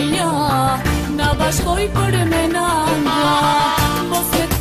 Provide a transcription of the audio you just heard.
Në bashkoj për menanga Po se të të